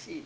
see